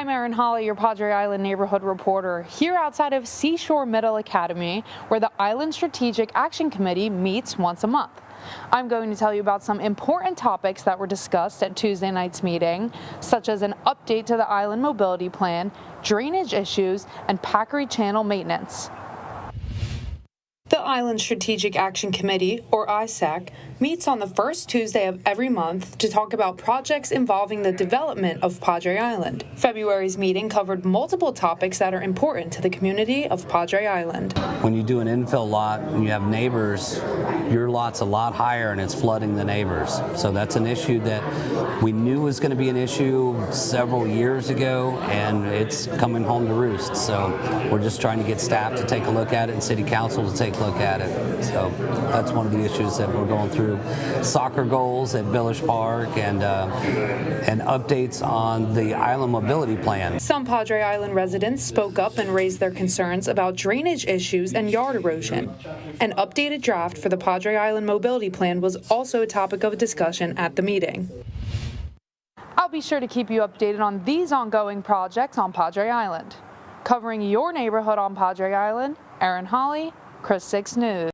I'm Erin Holly, your Padre Island neighborhood reporter, here outside of Seashore Middle Academy, where the Island Strategic Action Committee meets once a month. I'm going to tell you about some important topics that were discussed at Tuesday night's meeting, such as an update to the island mobility plan, drainage issues, and Packery Channel maintenance. Island Strategic Action Committee, or ISAC, meets on the first Tuesday of every month to talk about projects involving the development of Padre Island. February's meeting covered multiple topics that are important to the community of Padre Island. When you do an infill lot and you have neighbors, your lot's a lot higher and it's flooding the neighbors. So that's an issue that we knew was going to be an issue several years ago and it's coming home to roost. So we're just trying to get staff to take a look at it and city council to take a look at it. So that's one of the issues that we're going through. Soccer goals at Village Park and uh, and updates on the island mobility plan. Some Padre Island residents spoke up and raised their concerns about drainage issues and yard erosion. An updated draft for the Padre Island mobility plan was also a topic of discussion at the meeting. Be sure to keep you updated on these ongoing projects on Padre Island. Covering your neighborhood on Padre Island, Erin Holly, KRIS 6 News.